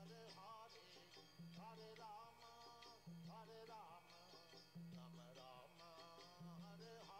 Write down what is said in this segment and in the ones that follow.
Hare Rama, Rama Rama, Hare Hare.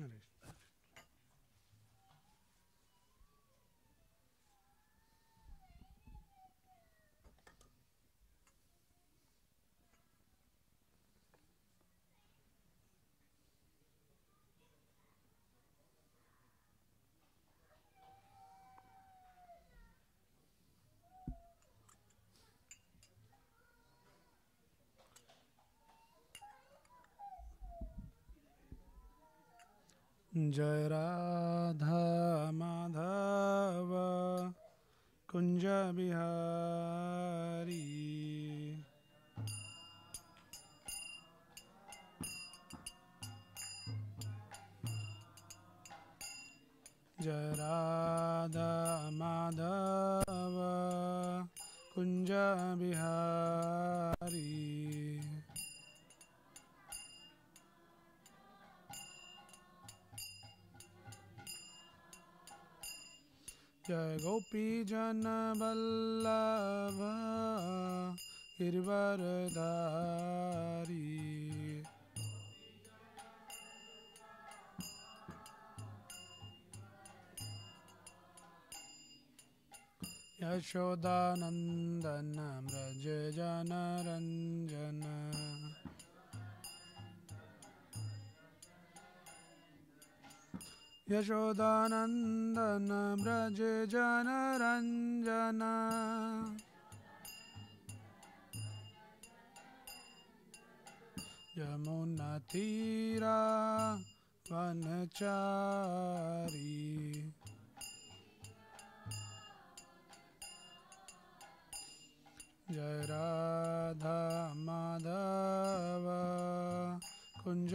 Not जय राधा माधव कुंज बिहारी। जय राधा माधव कुंज बिहारी गोपीजनवल्लभ गिरिवरधारी। यशोदानन्दन व्रज जनरञ्जन यशोदानन्दन व्रज जनरञ्जन यमुनतीरा वनचारी। जय Radha Madhav Kunj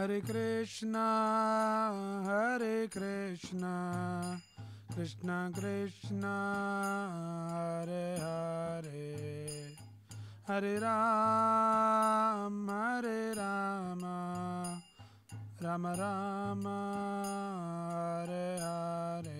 Hare Krishna, Hare Krishna, Krishna Krishna, Hare Hare, Hare Ram, Hare Rama, Rama Rama, Hare Hare.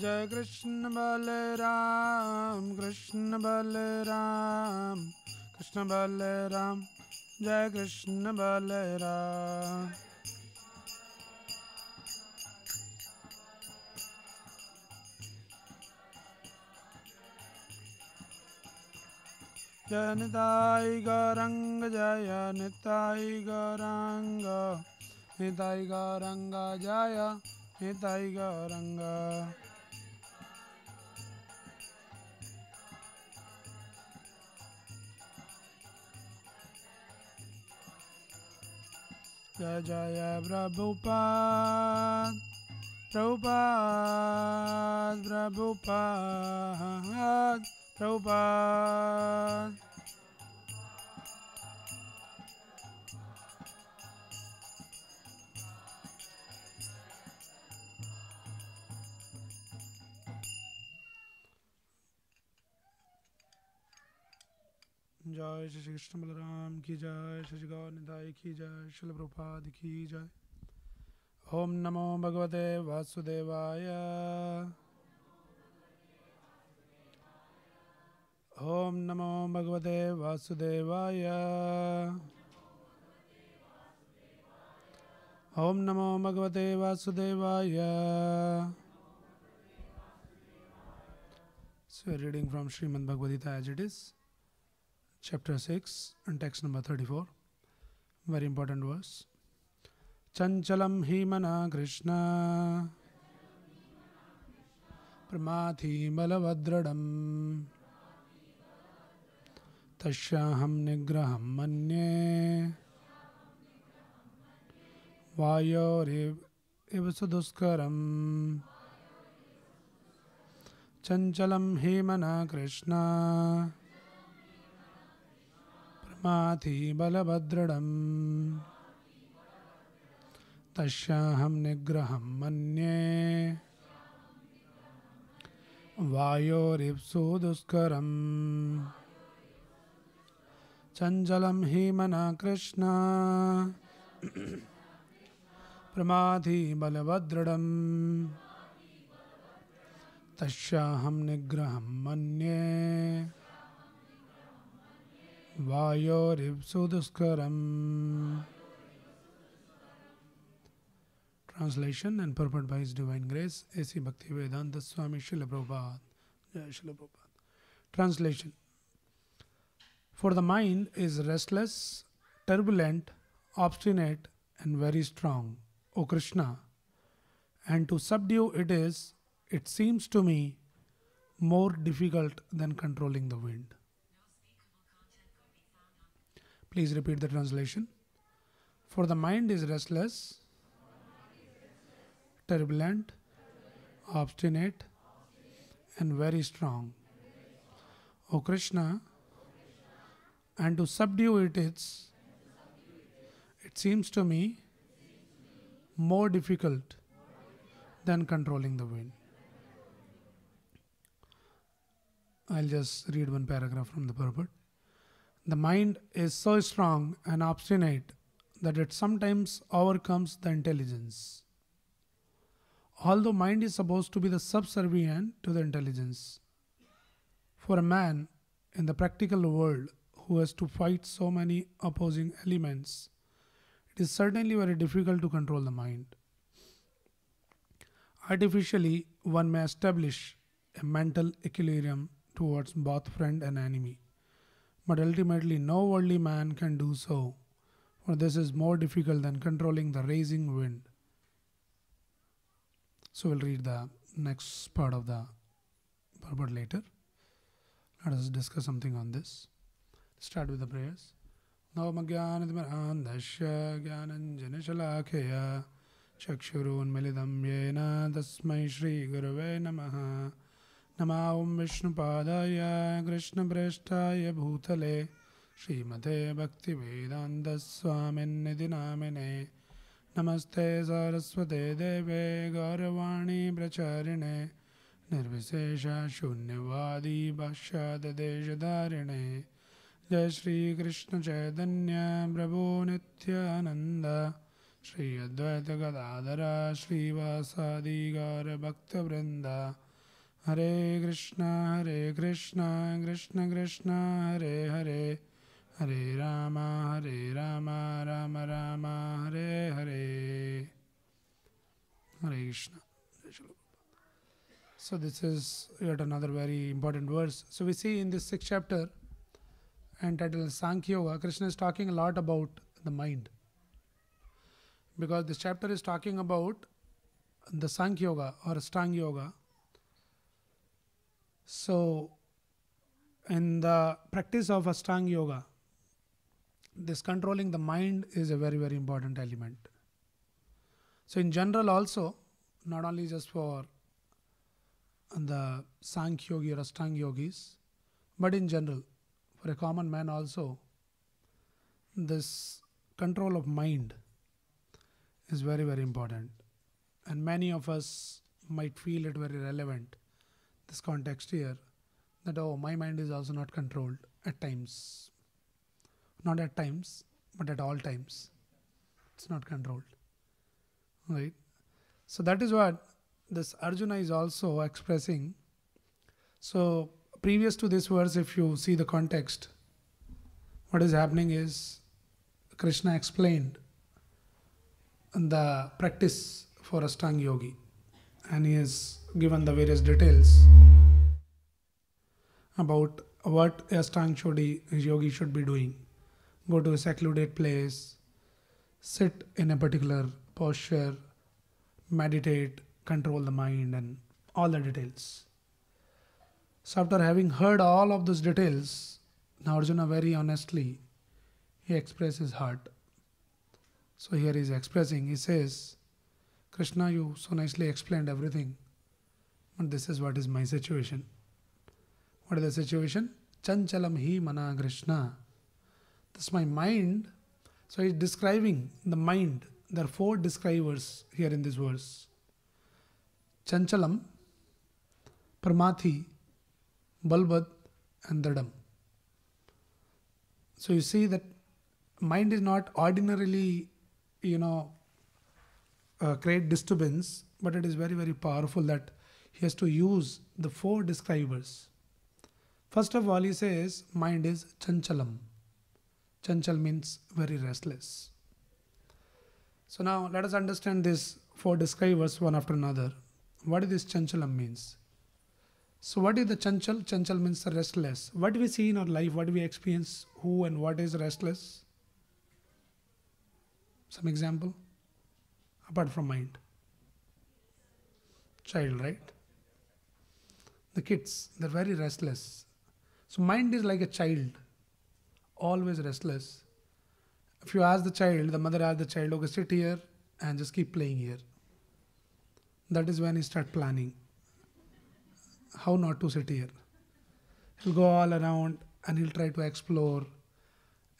जय कृष्ण बलराम कृष्ण बलराम कृष्ण बलराम, जय कृष्ण बलराम। जय निताई गौरंग, जय निताई गौरंग निताई गौरंग, जय Nitai Gaurang. Jaya Jaya Prabhupada Prabhupada Prabhupada Prabhupada जय श्री कृष्ण बलराम की जय श्री गौर निताई की जय शिल प्रभुपाद की जय। ओम नमो भगवते वासुदेवाय। ओम नमो भगवते वासुदेवाय। ओम नमो भगवते वासुदेवाय। So, reading from Srimad Bhagavad Gita as it is. Chapter 6 and text number 34 very important verse. Chanchalam hi mana krishna. Pramathi malavadradam. Tashyaham nigraham manye. Vayorev iv suduskaram chanchalam hi mana krishna माथि बलभद्रडम् तस्याहं निग्रहं मन्ये। वायोरिप्सु दुष्करम्। चञ्चलं हि मना कृष्ण। प्रमाथि बलभद्रडम् तस्याहं निग्रहं मन्ये। Vayoripsuduskaram. Translation and purport by His Divine Grace, A.C. Bhaktivedanta Swami Srila. Srila Prabhupada. Translation For the mind is restless, turbulent, obstinate, and very strong, O Krishna, and to subdue it is, it seems to me, more difficult than controlling the wind. Please repeat the translation. For the mind is restless, turbulent, obstinate, and very strong. O Krishna, and to subdue it is, it seems to me, more difficult than controlling the wind. I'll just read one paragraph from the purport. The mind is so strong and obstinate that it sometimes overcomes the intelligence. Although mind is supposed to be the subservient to the intelligence. For a man in the practical world who has to fight so many opposing elements, it is certainly very difficult to control the mind. Artificially, one may establish a mental equilibrium towards both friend and enemy But ultimately, no worldly man can do so, for this is more difficult than controlling the rising wind. So, we'll read the next part of the purport later. Let us discuss something on this. Start with the prayers. नवमज्ञानतिमरान्धस्य ज्ञानञ्जनशलाखय चक्षुरुन्मिलितं येन तस्मै श्रीगुरवे नमः नमा ॐ विष्णुपादाय कृष्णप्रेष्ठाय भूतले। श्रीमते भक्तिवेदान्तस्वामिन्निधि नामिने नमस्ते सरस्वते देवे गौरवाणी प्रचारिणे। निर्विशेषशून्यवादी भाष्याददेशधारिणे जय चैतन्य प्रभु Nityanand Shri Advaita Gadadhar Hare Krishna, Hare Krishna, Krishna Krishna, Hare Hare, Hare Rama, Hare Rama, Rama Rama, Hare Hare, Hare Krishna. So this is yet another very important verse. So we see in this sixth chapter, entitled Sankhyoga, Krishna is talking a lot about the mind, because this chapter is talking about the Sankhyoga or Stang Yoga so, in the practice of Ashtanga Yoga, this controlling the mind is a very, very important element. So, in general, also, not only just for the Sankhya Yogi or Ashtanga Yogis, but in general, for a common man also, this control of mind is very, very important. And many of us might feel it very relevant, this context here, that oh, my mind is also not controlled at times. Not at times, but at all times. It's not controlled. Right? So that is what this Arjuna is also expressing. So previous to this verse, if you see the context, what is happening is Krishna explained the practice for a Ashtanga Yogi and he has given the various details about what Ashtanga Yogi should be doing. Go to a secluded place, sit in a particular posture, meditate, control the mind, and all the details. So after having heard all of those details, now Arjuna very honestly he expresses his heart. So here he is expressing, he says, Krishna, you so nicely explained everything, but this is what is my situation. What is the situation? Chanchalam hi mana Krishna. This my mind. So he's describing the mind. There are four describers here in this verse. Chanchalam, Pramati, Balbad and Dadam. So you see that mind is not ordinarily, you know, uh, create disturbance, but it is very, very powerful that he has to use the four describers. First of all, he says mind is chanchalam. Chanchal means very restless. So now let us understand these four describers one after another. What is this chanchalam means? So what is the chanchal? Chanchal means restless. What do we see in our life? What do we experience? Who and what is restless? Some example? Apart from mind. Child, right? The kids, they're very restless. So mind is like a child, always restless. If you ask the child, the mother asks the child, okay, sit here and just keep playing here. That is when he start planning how not to sit here. He'll go all around and he'll try to explore.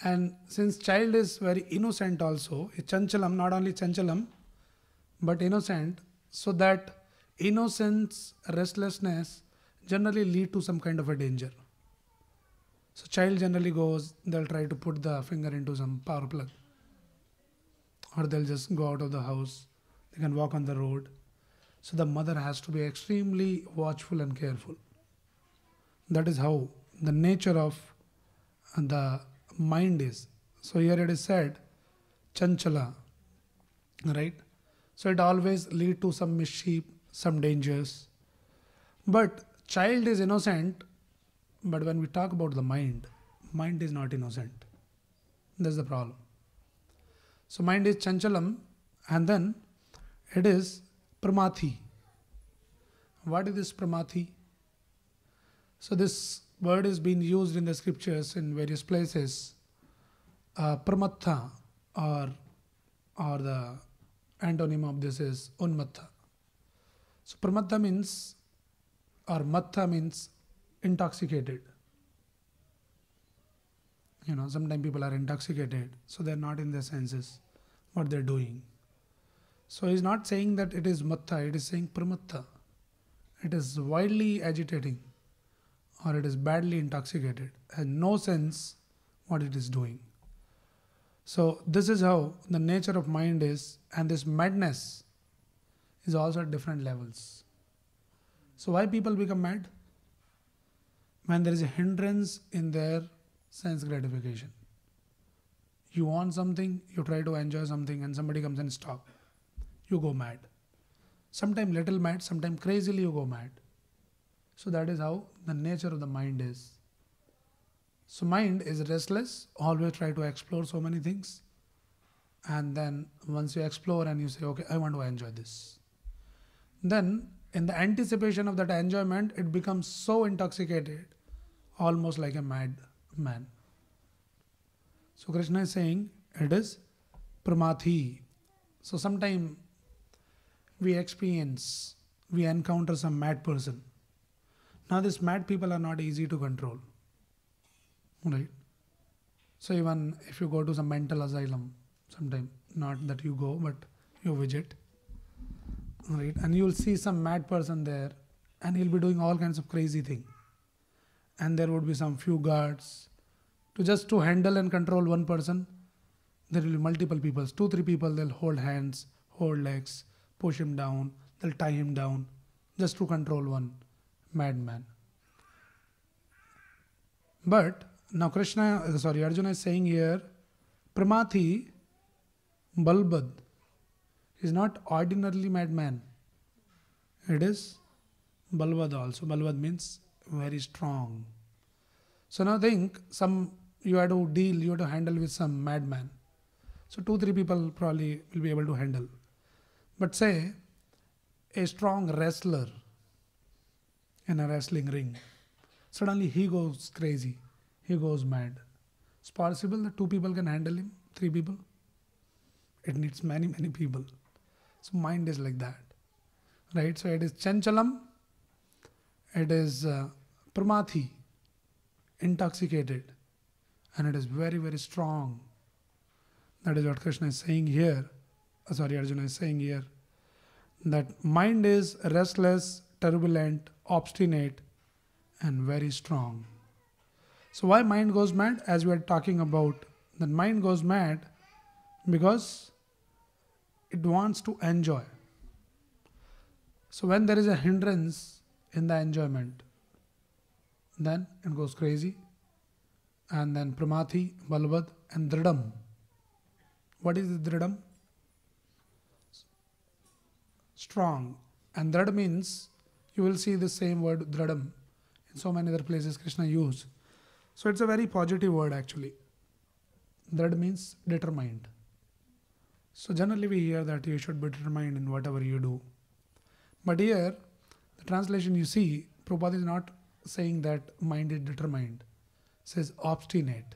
And since child is very innocent also, a chanchalam, not only chanchalam, but innocent, so that innocence, restlessness generally lead to some kind of a danger. So child generally goes, they'll try to put the finger into some power plug. or they'll just go out of the house. They can walk on the road. So the mother has to be extremely watchful and careful. That is how the nature of the mind is. So here it is said, chanchala, right? So it always lead to some mischief, some dangers. But child is innocent, but when we talk about the mind, mind is not innocent. That's the problem. So mind is chanchalam, and then it is pramathi. What is this pramathi? So this word is being used in the scriptures in various places. Uh, pramatha or or the antonym of this is unmatha. So pramatha means or matha means intoxicated. You know, sometimes people are intoxicated, so they're not in their senses what they're doing. So he's not saying that it is matha, it is saying pramatta. It is wildly agitating or it is badly intoxicated, has no sense what it is doing. So this is how the nature of mind is, and this madness is also at different levels. So why people become mad? When there is a hindrance in their sense gratification. You want something, you try to enjoy something, and somebody comes and stop. You go mad. Sometimes little mad, sometimes crazily you go mad. So that is how the nature of the mind is. So mind is restless, always try to explore so many things. And then once you explore and you say, okay, I want to enjoy this. Then in the anticipation of that enjoyment, it becomes so intoxicated, almost like a mad man. So Krishna is saying it is pramathi. So sometime we experience, we encounter some mad person. Now these mad people are not easy to control. Right? So even if you go to some mental asylum, sometime, not that you go, but you visit, right? And you'll see some mad person there, and he'll be doing all kinds of crazy thing. And there would be some few guards, to just to handle and control one person there will be multiple people two three people they'll hold hands hold legs push him down they'll tie him down just to control one madman but now krishna uh, sorry arjuna is saying here pramathi balbad is not ordinarily madman it is balbad also balbad means very strong so now think some you have to deal, you have to handle with some madman. So two, three people probably will be able to handle. But say a strong wrestler in a wrestling ring, suddenly he goes crazy, he goes mad. It's possible that two people can handle him, three people. It needs many, many people. So mind is like that, right? So it is chanchalam, it is uh, pramathi, intoxicated and it is very, very strong. That is what Krishna is saying here. Uh, sorry, Arjuna is saying here. That mind is restless, turbulent, obstinate, and very strong. So, why mind goes mad? As we are talking about, that mind goes mad because it wants to enjoy. So, when there is a hindrance in the enjoyment, then it goes crazy and then Pramathi, Balvad, and Dridam. What is Dridam? Strong. And Drad means you will see the same word Dradam in so many other places Krishna used. So it's a very positive word actually. Drad means determined. So generally we hear that you should be determined in whatever you do. But here, the translation you see, Prabhupada is not saying that mind is determined It says obstinate.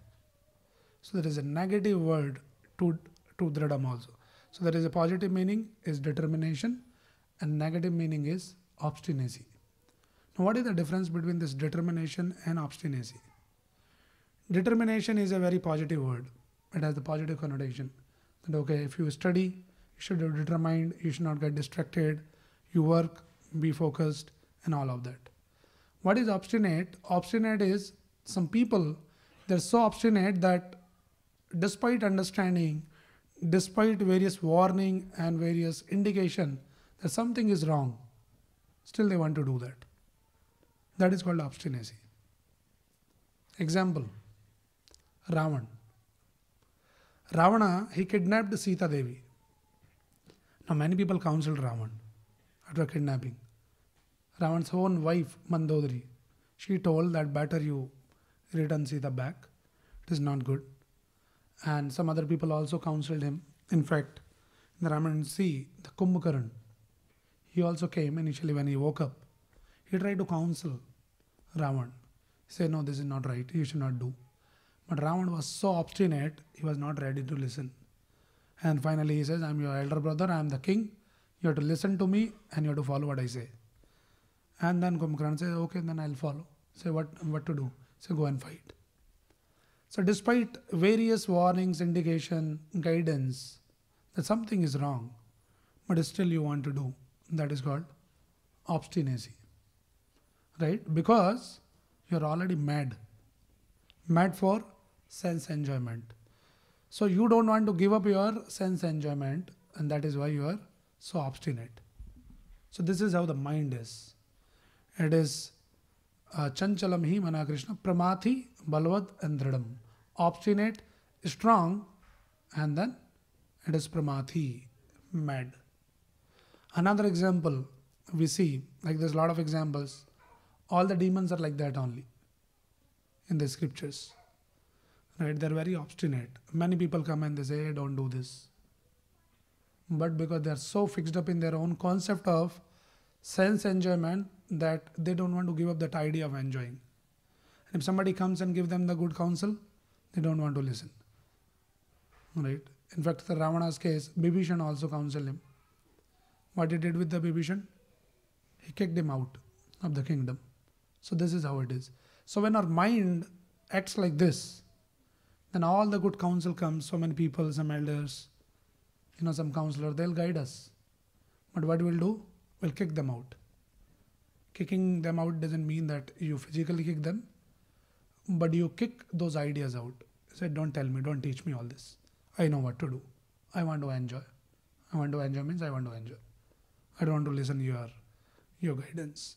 So there is a negative word to, to dradam also. So there is a positive meaning is determination and negative meaning is obstinacy. Now what is the difference between this determination and obstinacy? Determination is a very positive word. It has the positive connotation. That okay, if you study, you should be determined, you should not get distracted, you work, be focused, and all of that. What is obstinate? Obstinate is some people they're so obstinate that despite understanding despite various warning and various indication that something is wrong, still they want to do that. That is called obstinacy. Example Ravan. Ravana, he kidnapped Sita Devi. Now, many people counseled Ravan after kidnapping. Ravan's own wife, Mandodari, she told that better you return Sita back. It is not good. And some other people also counseled him. In fact, in the Ramayana Sea, the Kumbhakaran, he also came initially when he woke up. He tried to counsel Ravan. Said, No, this is not right. You should not do. But Ravan was so obstinate, he was not ready to listen. And finally, he says, I'm your elder brother, I'm the king. You have to listen to me and you have to follow what I say. And then Kumbhakarna says, Okay, then I'll follow. Say, What, what to do? Say, Go and fight. So, despite various warnings, indication, guidance that something is wrong, but still you want to do, that is called obstinacy. Right? Because you're already mad. Mad for sense enjoyment. So, you don't want to give up your sense enjoyment, and that is why you are so obstinate. So, this is how the mind is. It is uh, chanchalam hi mana Krishna, pramathi, balvad, and obstinate, strong, and then it is pramathi, mad. Another example we see, like there's a lot of examples, all the demons are like that only in the scriptures. Right? They're very obstinate. Many people come and they say, hey, don't do this. But because they're so fixed up in their own concept of sense enjoyment that they don't want to give up that idea of enjoying. And if somebody comes and give them the good counsel, they don't want to listen. Right? In fact, the Ravana's case, Bibhishan also counseled him. What he did with the Bibhishan? He kicked him out of the kingdom. So this is how it is. So when our mind acts like this, then all the good counsel comes, so many people, some elders, you know, some counselor, they'll guide us. But what we'll do? We'll kick them out. Kicking them out doesn't mean that you physically kick them, but you kick those ideas out. You say, don't tell me, don't teach me all this. I know what to do. I want to enjoy. I want to enjoy means I want to enjoy. I don't want to listen your your guidance.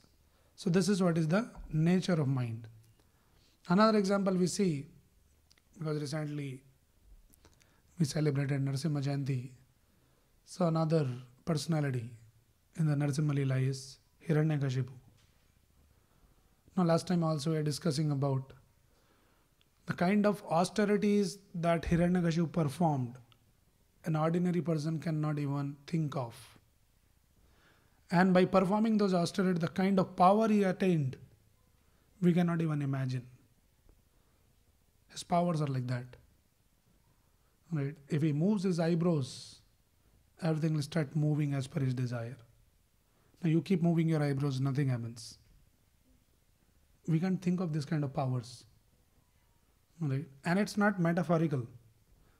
So this is what is the nature of mind. Another example we see, because recently we celebrated Narasimha Jayanti. So another personality in the Narasimha Lila is Hiranyakashipu. Now last time also we were discussing about the kind of austerities that Hiranyakashipu performed, an ordinary person cannot even think of. And by performing those austerities, the kind of power he attained, we cannot even imagine. His powers are like that. Right? If he moves his eyebrows, everything will start moving as per his desire. Now you keep moving your eyebrows, nothing happens. We can't think of this kind of powers. Right? And it's not metaphorical.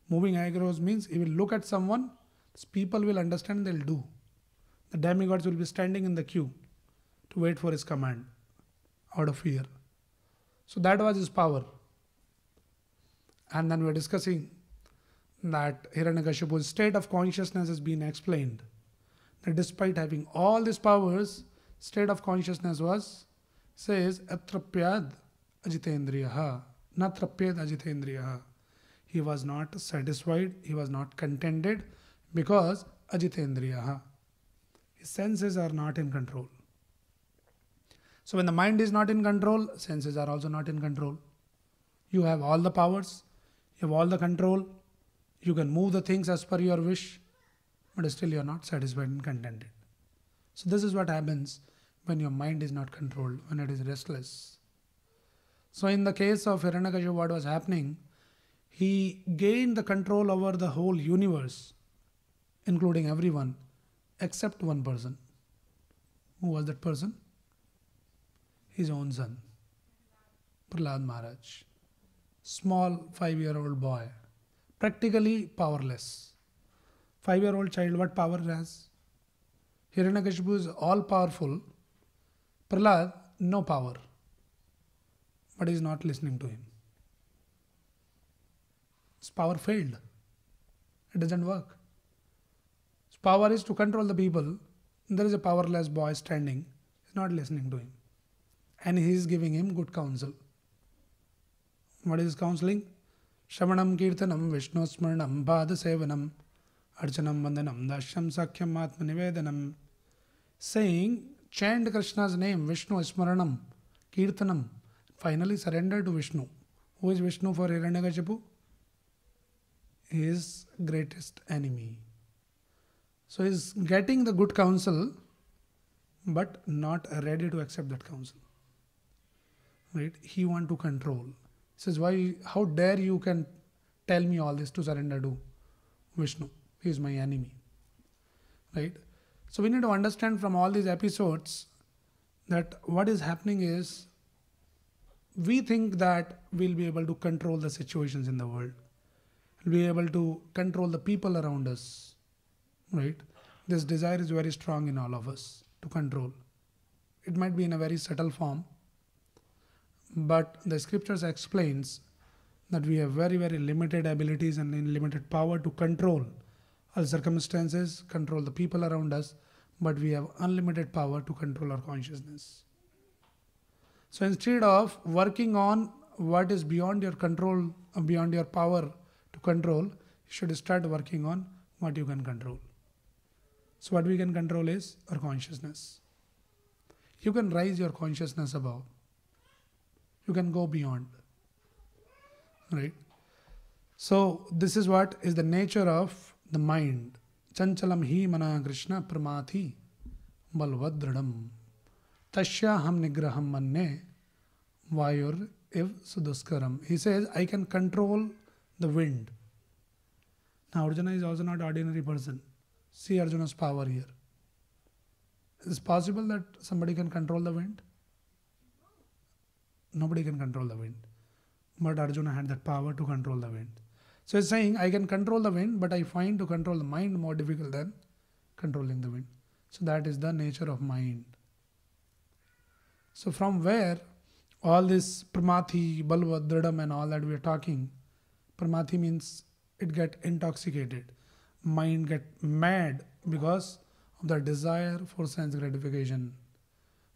Moving eyebrows means he will look at someone, people will understand, they'll do. The demigods will be standing in the queue to wait for his command out of fear. So that was his power. And then we're discussing that Hiranyakashipu's state of consciousness has been explained. That despite having all these powers, state of consciousness was, says, Atrapyad Ajitendriyaha Natrapyed Ajitendriya. He was not satisfied, he was not contented because Ajitendriya. His senses are not in control. So when the mind is not in control, senses are also not in control. You have all the powers, you have all the control, you can move the things as per your wish, but still you are not satisfied and contented. So this is what happens when your mind is not controlled, when it is restless. So, in the case of Hiranyakashipu, what was happening? He gained the control over the whole universe, including everyone, except one person. Who was that person? His own son, Prahlad Maharaj. Small five year old boy, practically powerless. Five year old child, what power has? Hiranyakashipu is all powerful. Prahlad, no power but is not listening to him. His power failed. It doesn't work. His power is to control the people. There is a powerless boy standing. He's not listening to him. And he is giving him good counsel. What is counseling? Shravanam Kirtanam Vishnu Smaranam Bhada Sevanam Archanam Vandanam Dashyam Sakhyam Atmanivedanam. Saying, chant Krishna's name, Vishnu Smaranam, Kirtanam. Finally surrender to Vishnu. Who is Vishnu for Hiranyakashipu? His greatest enemy. So he's getting the good counsel, but not ready to accept that counsel. Right? He want to control. He says, Why how dare you can tell me all this to surrender to Vishnu? He is my enemy. Right? So we need to understand from all these episodes that what is happening is we think that we'll be able to control the situations in the world. We'll be able to control the people around us. Right? This desire is very strong in all of us to control. It might be in a very subtle form, but the scriptures explains that we have very very limited abilities and limited power to control all circumstances, control the people around us, but we have unlimited power to control our consciousness. So instead of working on what is beyond your control, beyond your power to control, you should start working on what you can control. So, what we can control is our consciousness. You can raise your consciousness above, you can go beyond. Right? So, this is what is the nature of the mind. Chanchalam hi mana Krishna pramathi balvadradam. Tasya ham nigraham manne vayur if suduskaram. He says, I can control the wind. Now, Arjuna is also not ordinary person. See Arjuna's power here. Is it possible that somebody can control the wind? Nobody can control the wind. But Arjuna had that power to control the wind. So he's saying, I can control the wind, but I find to control the mind more difficult than controlling the wind. So that is the nature of mind. So from where all this pramathi, balva, dridam and all that we are talking, pramathi means it get intoxicated. Mind get mad because of the desire for sense gratification.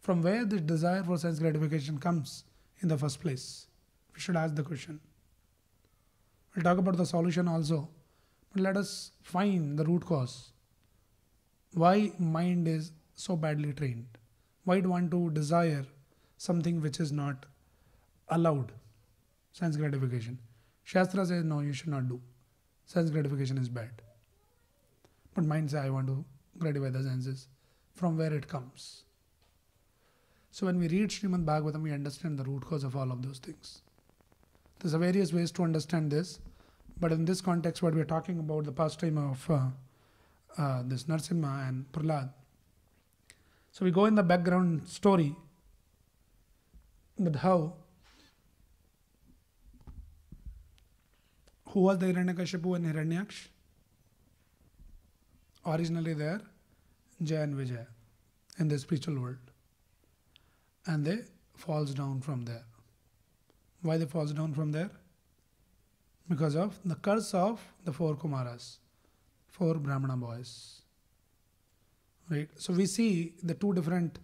From where this desire for sense gratification comes in the first place? We should ask the question. We'll talk about the solution also. But let us find the root cause. Why mind is so badly trained? Why do want to desire something which is not allowed? Sense gratification. Shastra says no, you should not do. Sense gratification is bad. But mind says I want to gratify the senses. From where it comes. So when we read Srimad Bhagavatam, we understand the root cause of all of those things. There's various ways to understand this, but in this context, what we're talking about the pastime of uh, uh, this Narsimha and Prahlad. So we go in the background story with how who was the Hiranyakashipu and Hiranyaksh? Originally there, Jaya and Vijaya in the spiritual world. And they falls down from there. Why they falls down from there? Because of the curse of the four Kumaras, four Brahmana boys. Right? So we see the two different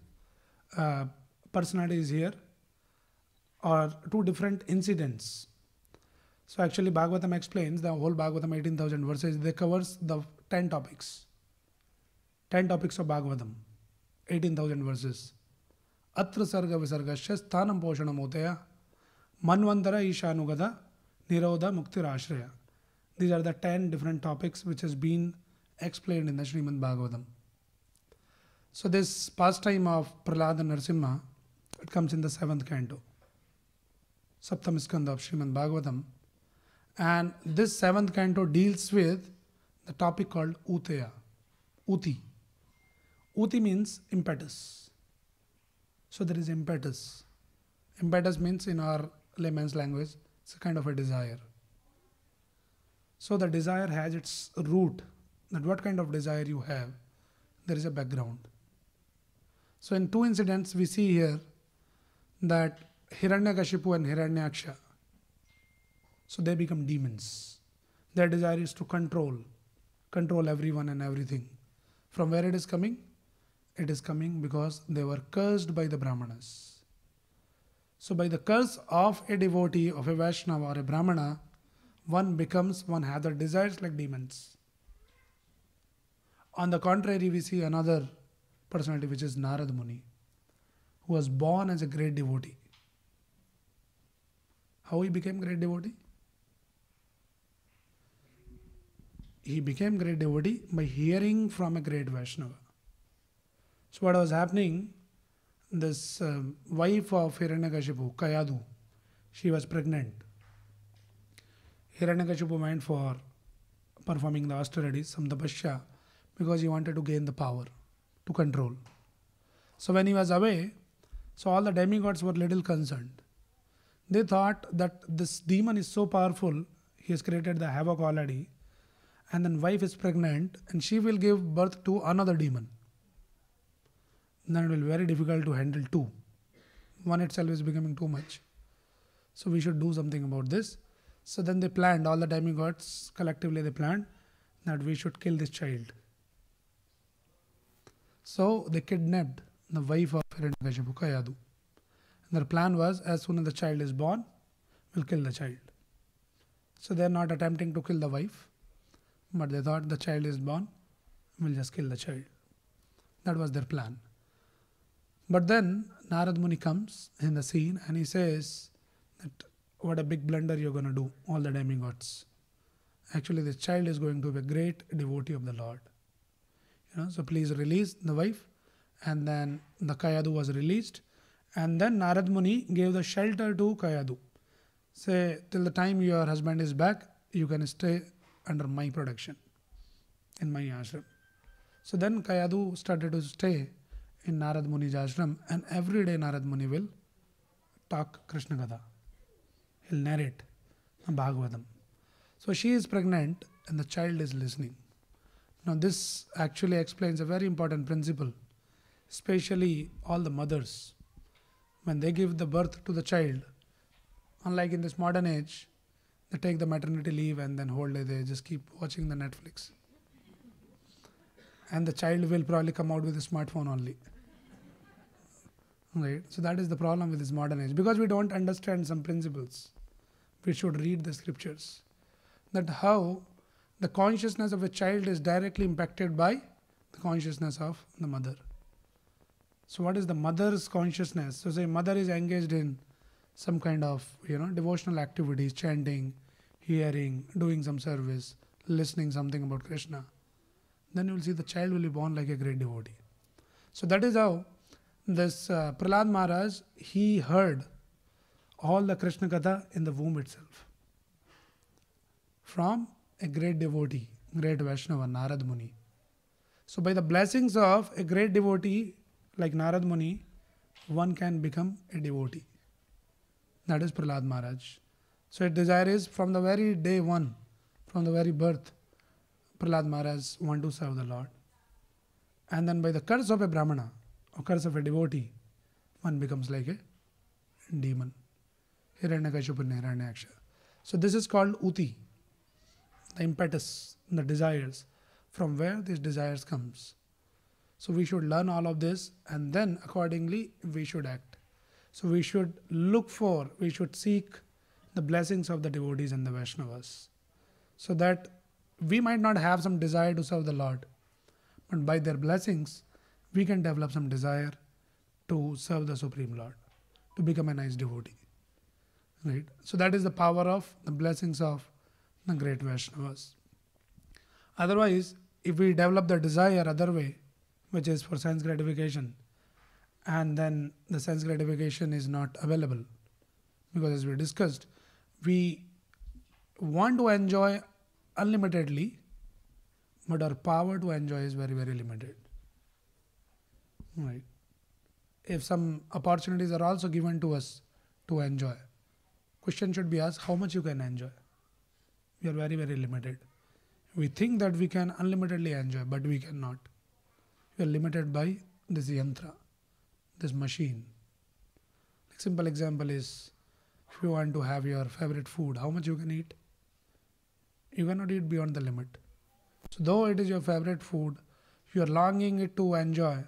uh, personalities here, or two different incidents. So actually Bhagavatam explains the whole Bhagavatam 18,000 verses, they covers the 10 topics. 10 topics of Bhagavatam, 18,000 verses. अत्र सर्ग विसर्ग स्थान पोषण मोदय। Manvantara ishanukatha nirodha, mukti ashraya. These are the ten different topics which is been explain in the Shrimad Bhagavatam so this pastime of Prahlad Narasimha it comes in the seventh canto saptam skandha of Shrimad Bhagavatam and this seventh canto deals with the topic called ऊतया uti uti means impetus So there is impetus. Impetus means in our layman's language, it's a kind of a desire. So the desire has its root. That what kind of desire you have, there is a background. So in two incidents we see here that Hiranyakashipu and Hiranyaksha, so they become demons. Their desire is to control control everyone and everything. From where it is coming? It is coming because they were cursed by the Brahmanas. So, by the curse of a devotee, of a Vaishnava or a Brahmana, one becomes, one has the desires like demons. On the contrary, we see another personality which is Narad Muni, who was born as a great devotee. How he became great devotee? He became great devotee by hearing from a great Vaishnava. So what was happening? This uh, wife of Hiranyakashipu, Kayadu, she was pregnant. Hiranyakashipu went for performing the austerities, some because he wanted to gain the power, to control. So when he was away, so all the demigods were little concerned. They thought that this demon is so powerful, he has created the havoc already, and then wife is pregnant and she will give birth to another demon. Then it will be very difficult to handle two. One itself is becoming too much. So we should do something about this. So then they planned, all the demigods collectively they planned that we should kill this child. So they kidnapped the wife of Hiranyakashipu, Kayadu. Their plan was as soon as the child is born, we'll kill the child. So they are not attempting to kill the wife, but they thought the child is born, we'll just kill the child. That was their plan. But then Narad Muni comes in the scene and he says that what a big blunder you're going to do, all the demigods. Actually, this child is going to be a great devotee of the Lord. You know, so please release the wife. And then the Kayadu was released. And then Narad Muni gave the shelter to Kayadu. Say, till the time your husband is back, you can stay under my protection in my ashram. So then Kayadu started to stay in Narad Muni's ashram, and every day Narad Muni will talk Krishna Katha. He'll narrate the Bhagavatam. So she is pregnant and the child is listening. Now, this actually explains a very important principle, especially all the mothers. When they give the birth to the child, unlike in this modern age, they take the maternity leave and then whole day they just keep watching the Netflix. And the child will probably come out with a smartphone only. Right? So that is the problem with this modern age. Because we don't understand some principles, we should read the scriptures. That how the consciousness of a child is directly impacted by the consciousness of the mother. So what is the mother's consciousness? So say mother is engaged in some kind of you know devotional activities, chanting, hearing, doing some service, listening something about Krishna. Then you will see the child will be born like a great devotee. So that is how this uh, Prahlad Maharaj he heard all the Krishna Katha in the womb itself from a great devotee, great Vaishnava, Narad Muni. So, by the blessings of a great devotee like Narad Muni, one can become a devotee. That is Prahlad Maharaj. So, his desire is from the very day one, from the very birth, Prahlad Maharaj want to serve the Lord. And then by the curse of a Brahmana, or curse of a devotee, one becomes like a demon. So this is called Uti the impetus, the desires, from where these desires comes. So we should learn all of this and then accordingly we should act. So we should look for, we should seek the blessings of the devotees and the Vaishnavas. So that we might not have some desire to serve the Lord, but by their blessings we can develop some desire to serve the Supreme Lord, to become a nice devotee. Right? So that is the power of the blessings of the great Vaishnavas. Otherwise, if we develop the desire other way, which is for sense gratification, and then the sense gratification is not available, because as we discussed, we want to enjoy unlimitedly, but our power to enjoy is very, very limited. Right. If some opportunities are also given to us to enjoy, question should be asked how much you can enjoy we are very, very limited. We think that we can unlimitedly enjoy, but we cannot. We are limited by this yantra, this machine. Like simple example is if you want to have your favorite food, how much you can eat? You cannot eat beyond the limit. So, though it is your favorite food, you are longing it to enjoy,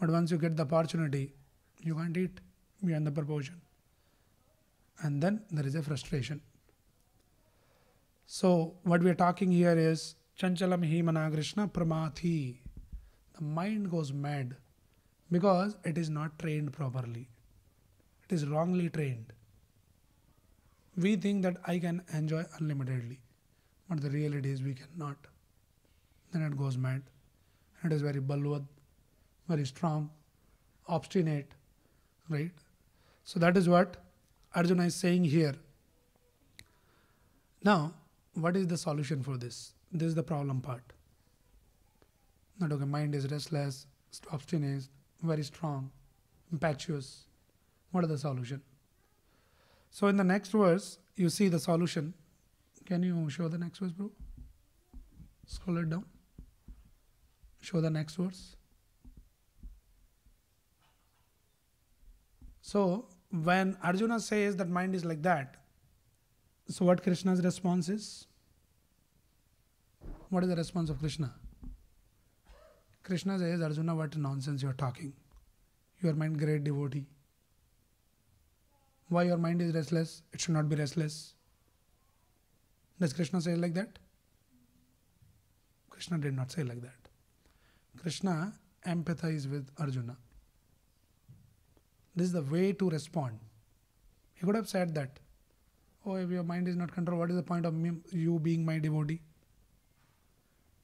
but once you get the opportunity, you can't eat beyond the proportion. And then there is a frustration. So, what we are talking here is Chanchalam Himana Krishna Pramathi. The mind goes mad because it is not trained properly. It is wrongly trained. We think that I can enjoy unlimitedly, but the reality is we cannot. Then it goes mad. It is very balwad, very strong, obstinate, right? So that is what Arjuna is saying here. Now, what is the solution for this? This is the problem part. That okay, mind is restless, obstinate, very strong, impetuous. What is the solution? So in the next verse, you see the solution. Can you show the next verse, bro? Scroll it down. Show the next verse. So when Arjuna says that mind is like that, so what Krishna's response is? What is the response of Krishna? Krishna says, Arjuna, what nonsense you are talking. Your mind great devotee. Why your mind is restless? It should not be restless. Does Krishna say like that? Krishna did not say like that. Krishna empathized with Arjuna. This is the way to respond. He could have said that, Oh, if your mind is not controlled, what is the point of you being my devotee?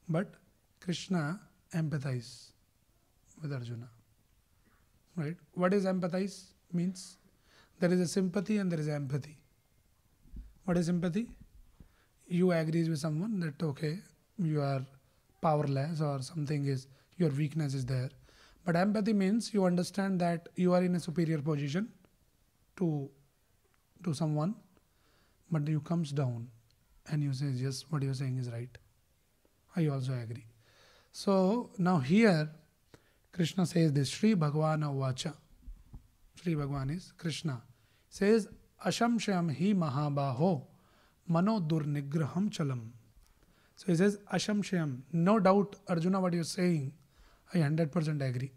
But Krishna empathize with Arjuna. Right? What is empathize? Means there is a sympathy and there is empathy. What is sympathy? You agree with someone that okay, you are powerless or something is your weakness is there. But empathy means you understand that you are in a superior position to to someone, but you comes down and you say, Yes, what you're saying is right. I also agree. So now here Krishna says this Sri Bhagavan Uvacha. Sri Bhagavan is Krishna. Says Ashamshayam hi Mahabaho Mano Durnigraham Chalam. So he says Ashamshayam. No doubt, Arjuna, what you're saying, I 100% agree.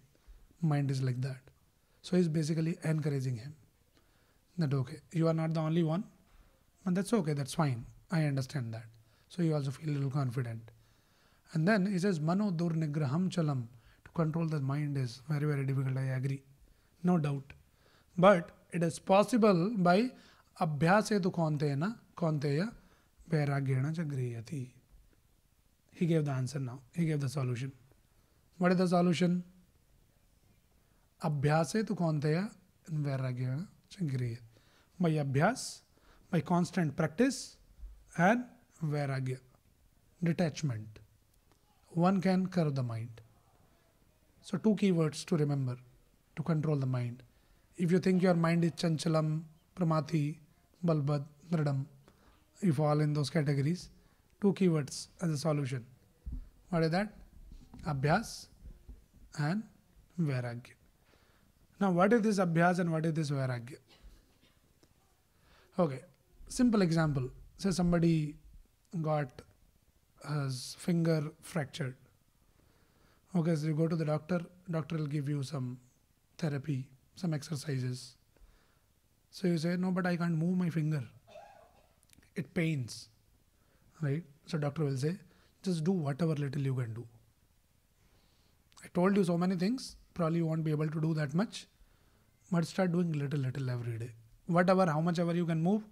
Mind is like that. So he's basically encouraging him. That okay, you are not the only one, but that's okay, that's fine. I understand that. So you also feel a little confident. And then he says, Mano Durnigraham Chalam. To control the mind is very, very difficult. I agree. No doubt. But it is possible by abhyasetu kaunteya, Kaunteya वैराग्येण च गृहति he gave the answer now he gave the solution what is the solution अभ्यास है तो कौंतेय वैराग्य च गृह by अभ्यास by constant practice and वैराग्य। Detachment one can curb the mind so to key to remember to control the mind if you think your mind is chanchalam प्रमाथी बलबद दृढ़ you fall in those categories, two keywords as a solution. What is that? Abhyas and Vairagya. Now, what is this Abhyas and what is this Vairagya? Okay, simple example. Say somebody got his finger fractured. Okay, so you go to the doctor, doctor will give you some therapy, some exercises. So you say, No, but I can't move my finger. It pains. Right? So doctor will say, just do whatever little you can do. I told you so many things, probably you won't be able to do that much, but start doing little, little every day. Whatever, how much ever you can move,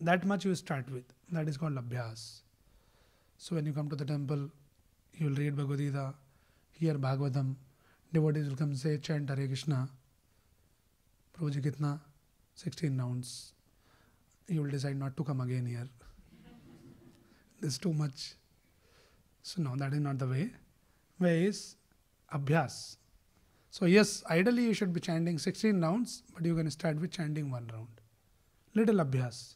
that much you start with. That is called abhyas. So when you come to the temple, you will read Bhagavad Gita, hear Bhagavatam, devotees will come say, chant Hare Krishna. Prabhuji kitna? 16 rounds. You will decide not to come again here. this is too much. So no, that is not the way. Way is abhyas. So yes, ideally you should be chanting 16 rounds, but you can start with chanting one round. Little abhyas.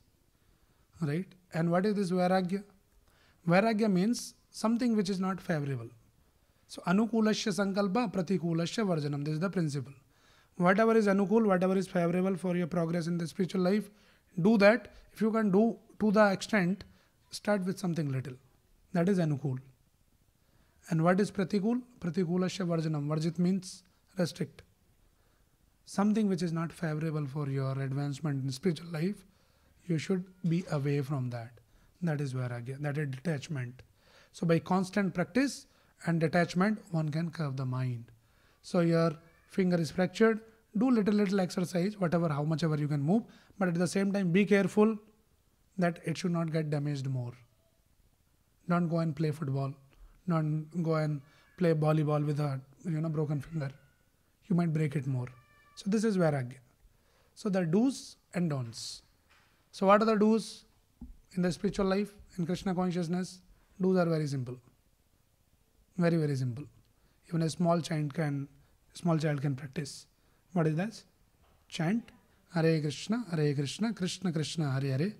Right? And what is this vairagya? Vairagya means something which is not favorable. So anukulasya sankalpa pratikulasya varjanam. This is the principle. Whatever is anukul, whatever is favorable for your progress in the spiritual life, do that. If you can do to the extent, start with something little. That is anukul. And what is pratikul? Pratikulasya varjanam. Varjit means restrict. Something which is not favorable for your advancement in spiritual life, you should be away from that. That is vairagya, that is detachment. So by constant practice and detachment, one can curve the mind. So your finger is fractured, do little little exercise, whatever, how much ever you can move, but at the same time be careful that it should not get damaged more. Don't go and play football. Don't go and play volleyball with a you know broken finger. You might break it more. So this is vairagya. So the do's and don'ts. So what are the do's in the spiritual life, in Krishna consciousness? Do's are very simple. Very, very simple. Even a small child can small child can practice. What is that? Chant Hare Krishna, Hare Krishna, Krishna Krishna, Hare Hare,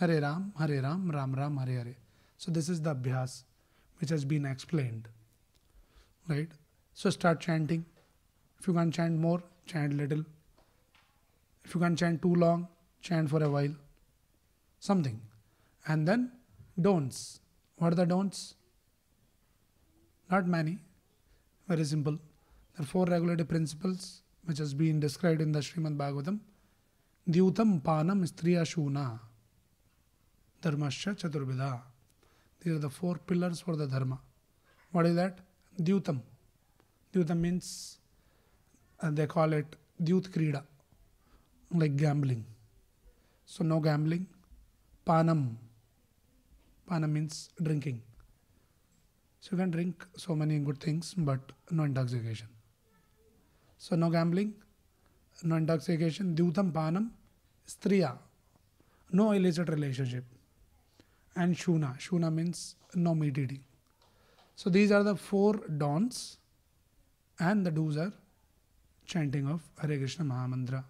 Hare Ram, Hare Ram, Ram Ram, Hare Hare. So this is the abhyas which has been explained. Right? So start chanting. If you can't chant more, chant little. If you can't chant too long, chant for a while. Something. And then don'ts. What are the don'ts? Not many. Very simple. There are four regulative principles which has been described in the Srimad Bhagavatam. Dyutam panam striya shuna dharmasya chaturvida. These are the four pillars for the dharma. What is that? Dyutam. Dyutam means uh, they call it Dyut like gambling. So no gambling. Panam. Panam means drinking. So you can drink so many good things, but no intoxication. So no gambling, no intoxication. Dyutam panam, striya, no illicit relationship. And shuna. Shuna means no meat eating. So these are the four dons, and the do's are chanting of Hare Krishna Mahamantra,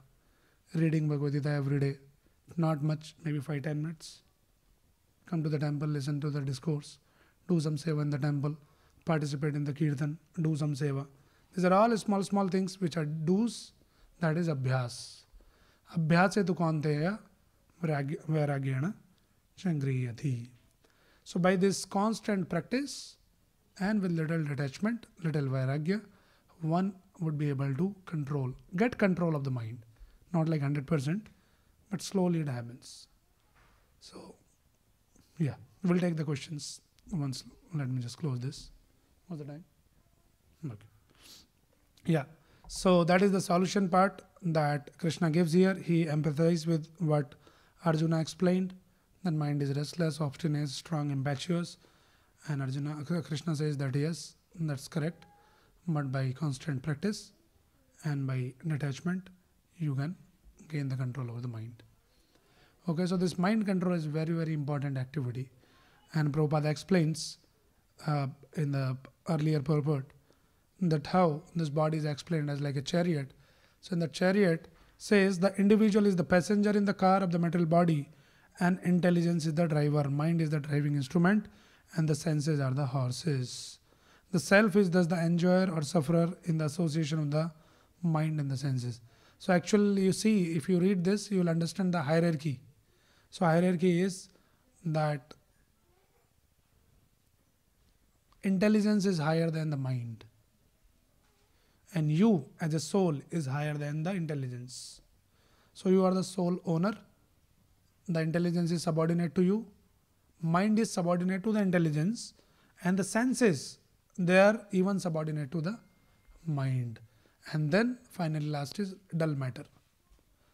reading Bhagavad Gita every day, not much, maybe 5 10 minutes. Come to the temple, listen to the discourse, do some seva in the temple, participate in the kirtan, do some seva. These are all small, small things which are do's, that is abhyas. Abhyase tu kaunteya vairagena changriyati. So by this constant practice and with little detachment, little vairagya, one would be able to control, get control of the mind. Not like 100%, but slowly it happens. So, yeah, we'll take the questions once. Let me just close this. What's the time? Okay. Yeah. So that is the solution part that Krishna gives here. He empathizes with what Arjuna explained. That mind is restless, obstinate, strong, impetuous. And Arjuna, Krishna says that yes, that's correct. But by constant practice and by detachment, you can gain the control over the mind. Okay, so this mind control is very, very important activity. And Prabhupada explains uh, in the earlier purport that how this body is explained as like a chariot. So in the chariot says the individual is the passenger in the car of the material body and intelligence is the driver, mind is the driving instrument and the senses are the horses. The self is thus the enjoyer or sufferer in the association of the mind and the senses. So actually you see if you read this you will understand the hierarchy. So hierarchy is that intelligence is higher than the mind and you as a soul is higher than the intelligence. So you are the soul owner. The intelligence is subordinate to you. Mind is subordinate to the intelligence. And the senses they are even subordinate to the mind. And then finally last is dull matter.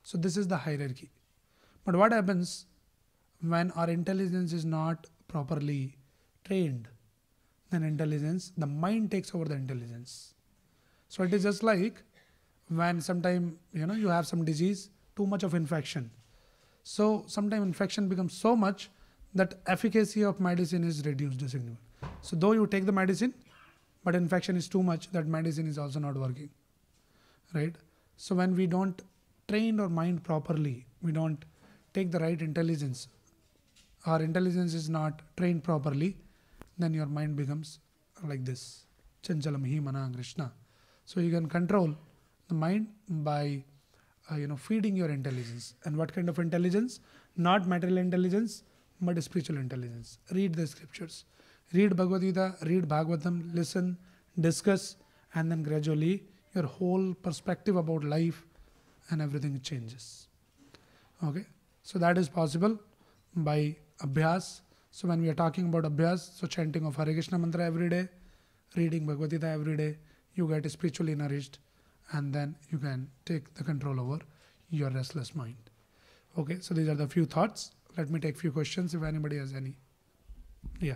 So this is the hierarchy. But what happens when our intelligence is not properly trained? Then intelligence the mind takes over the intelligence so it is just like when sometime you know you have some disease too much of infection so sometimes infection becomes so much that efficacy of medicine is reduced significantly. So though you take the medicine, but infection is too much, that medicine is also not working. Right? So when we don't train our mind properly, we don't take the right intelligence, our intelligence is not trained properly, then your mind becomes like this. Chanchalam himana Krishna. So you can control the mind by uh, you know feeding your intelligence. And what kind of intelligence? Not material intelligence but spiritual intelligence. Read the scriptures. Read Bhagavad Gita, read Bhagavatam, listen, discuss, and then gradually your whole perspective about life and everything changes. Okay, so that is possible by abhyas. So when we are talking about abhyas, so chanting of Hare Krishna mantra every day, reading Bhagavad Gita every day, you get spiritually nourished, and then you can take the control over your restless mind. Okay, so these are the few thoughts. Let me take few questions if anybody has any. Yeah.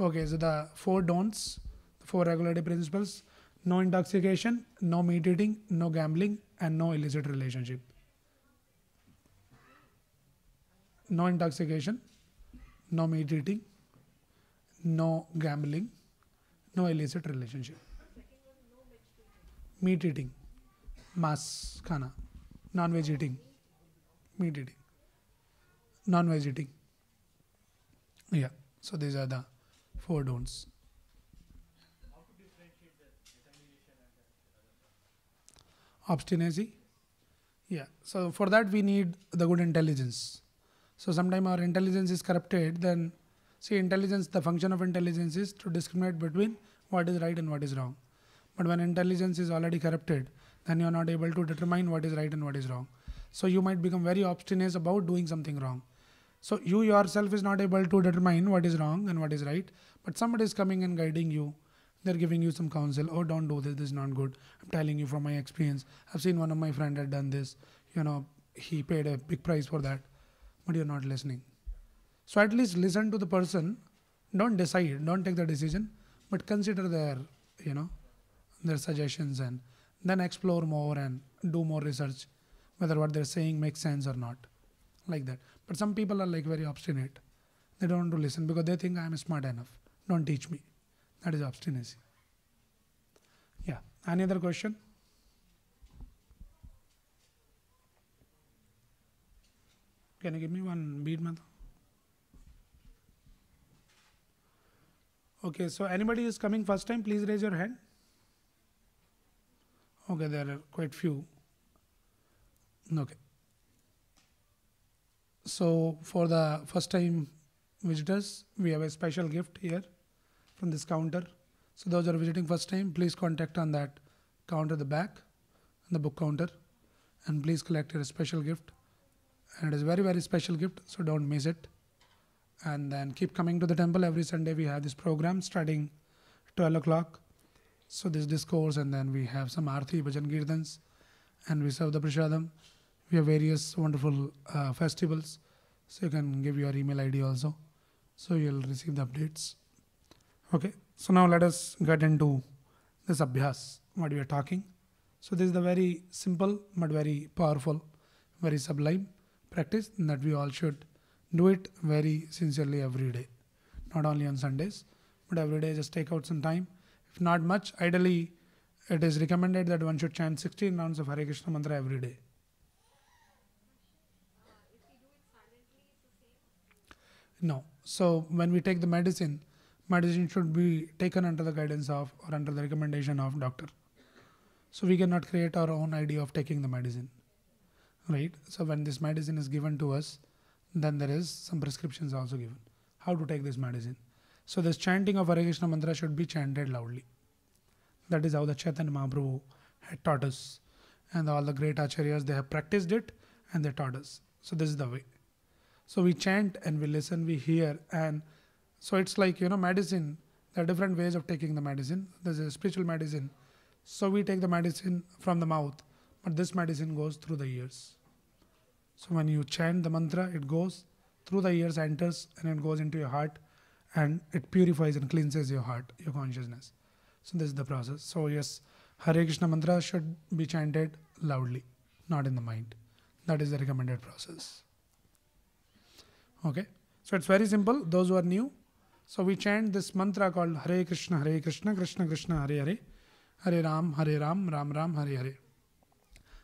Okay, so the four don'ts, the four regulatory principles no intoxication, no meat eating, no gambling, and no illicit relationship. No intoxication, no meat eating, no gambling, no illicit relationship. Meat eating, mass khana, non veg eating, meat eating, non veg eating. Yeah, so these are the four don'ts. obstinacy. Yeah. So for that we need the good intelligence. So sometimes our intelligence is corrupted then see intelligence the function of intelligence is to discriminate between what is right and what is wrong. But when intelligence is already corrupted then you are not able to determine what is right and what is wrong. So you might become very obstinate about doing something wrong. So you yourself is not able to determine what is wrong and what is right but somebody is coming and guiding you. They're giving you some counsel. Oh don't do this. This is not good. I'm telling you from my experience. I've seen one of my friend had done this. You know he paid a big price for that but you're not listening so at least listen to the person don't decide don't take the decision but consider their you know their suggestions and then explore more and do more research whether what they're saying makes sense or not like that but some people are like very obstinate they don't want to listen because they think i'm smart enough don't teach me that is obstinacy. Yeah. Any other question? Can you give me one bead, Mata? Okay, so anybody is coming first time, please raise your hand. Okay, there are quite few. Okay. So for the first time visitors, we have a special gift here from this counter. So those are visiting first time, please contact on that counter the back, the book counter, and please collect your special gift. And it is very very special gift, so don't miss it. And then keep coming to the temple every Sunday. We have this program starting 12 o'clock. So this discourse, and then we have some arthi, bhajan, kirtans, and we serve the prasadam. We have various wonderful uh, festivals. So you can give your email ID also. So you'll receive the updates. Okay, so now let us get into this abhyas, what we are talking. So this is the very simple but very powerful, very sublime practice that we all should do it very sincerely every day. Not only on Sundays, but every day just take out some time. If not much, ideally it is recommended that one should chant 16 rounds of Hare Krishna mantra every day. No. So when we take the medicine, medicine should be taken under the guidance of or under the recommendation of doctor. So we cannot create our own idea of taking the medicine. Right? So when this medicine is given to us, then there is some prescriptions also given. How to take this medicine. So this chanting of Hare Krishna mantra should be chanted loudly. That is how the Chaitanya Mahaprabhu had taught us. And all the great acharyas, they have practiced it and they taught us. So this is the way. So we chant and we listen, we hear, and so it's like, you know, medicine. There are different ways of taking the medicine. There's a spiritual medicine. So we take the medicine from the mouth, but this medicine goes through the ears. So when you chant the mantra, it goes through the ears, enters, and it goes into your heart, and it purifies and cleanses your heart, your consciousness. So this is the process. So yes, Hare Krishna mantra should be chanted loudly, not in the mind. That is the recommended process. Okay. So it's very simple. Those who are new, so we chant this mantra called Hare Krishna, Hare Krishna, Krishna Krishna, Hare Hare, Hare Ram, Hare Ram, Ram Ram, Hare Hare.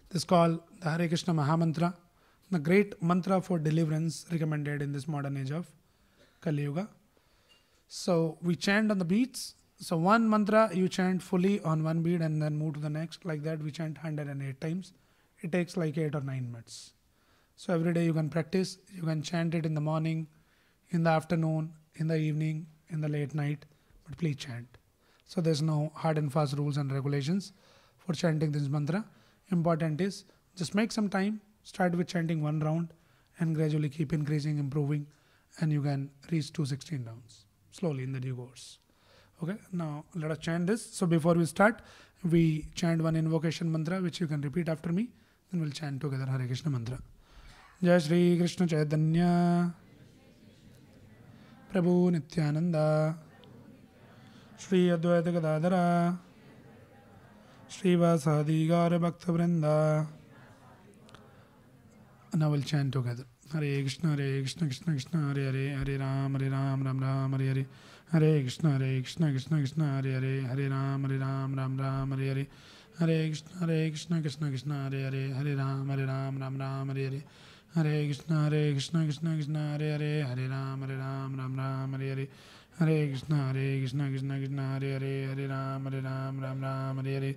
This is called the Hare Krishna Mahamantra, the great mantra for deliverance recommended in this modern age of Kali Yuga. So we chant on the beats. So one mantra you chant fully on one beat and then move to the next. Like that we chant 108 times. It takes like 8 or 9 minutes. So every day you can practice. You can chant it in the morning, in the afternoon, in the evening, in the late night. But please chant. So there's no hard and fast rules and regulations for chanting this mantra. Important is just make some time. Start with chanting one round, and gradually keep increasing, improving, and you can reach 216 rounds slowly in the due course. Okay, now let us chant this. So before we start, we chant one invocation mantra which you can repeat after me. Then we'll chant together Hare Krishna mantra. जय श्री कृष्ण चैतन्य प्रभु नित्यानंद श्री अद्वैत गदाधर श्रीवासादि गौर भक्त वृंद Now we'll chant together. Hare Krishna, Hare Krishna, Krishna Krishna, Hare Hare, Hare Ram, Hare Ram, Ram Ram, Hare Hare. Hare Krishna, Hare Krishna, Krishna Krishna, Hare Hare, Hare Ram, Hare Ram, Ram Ram, Hare Hare. Hare Krishna, Hare Krishna, Krishna Krishna, Hare Hare, Hare Ram, Hare Ram, Ram Ram, Hare Hare. Hare Krishna, Hare Krishna, Krishna Krishna, Hare Hare, Hare Ram, Hare Ram, Ram Ram, Hare Hare. Hare Krishna, Hare Krishna, Krishna Krishna, Hare Hare, Hare Ram, Hare Ram, Ram Ram, Hare Hare.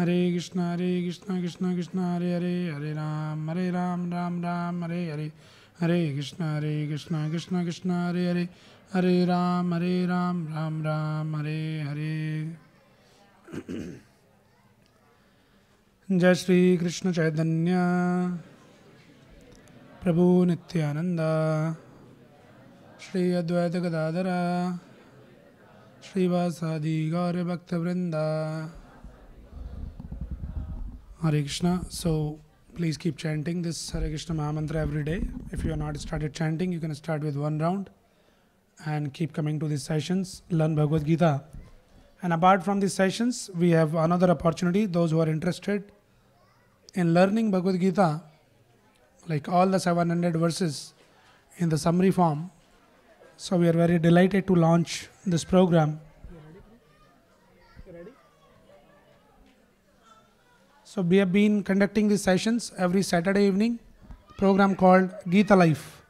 हरे कृष्ण हरे कृष्ण कृष्ण कृष्ण, हरे हरे हरे राम हरे राम राम राम, हरे हरे हरे कृष्ण हरे कृष्ण कृष्ण कृष्ण, हरे हरे हरे राम हरे राम राम राम, हरे हरे। जय श्री कृष्ण चैतन्य। प्रभु Nityanand. Shri Advaita Gadadhar. श्रीवासादि गौरभक्तवृंदा Hare Krishna. So please keep chanting this Hare Krishna Mahamantra every day. If you are not started chanting, you can start with one round and keep coming to these sessions, learn Bhagavad Gita. And apart from these sessions, we have another opportunity. Those who are interested in learning Bhagavad Gita, like all the 700 verses in the summary form. So we are very delighted to launch this program. So we have been conducting these sessions every Saturday evening, program called Gita Life.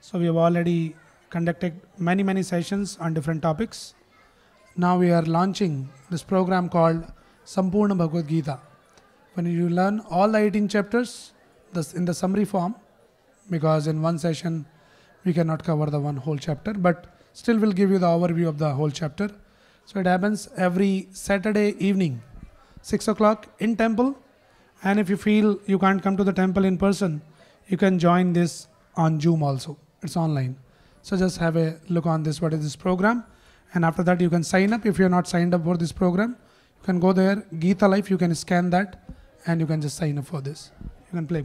So we have already conducted many many sessions on different topics. Now we are launching this program called Sampurna Bhagavad Gita. When you learn all the 18 chapters this in the summary form, because in one session we cannot cover the one whole chapter, but still we'll give you the overview of the whole chapter. So it happens every Saturday evening, 6 o'clock in temple. And if you feel you can't come to the temple in person, you can join this on Zoom also. It's online. So just have a look on this. What is this program? And after that, you can sign up. If you're not signed up for this program, you can go there. Gita Life, you can scan that and you can just sign up for this. You can play.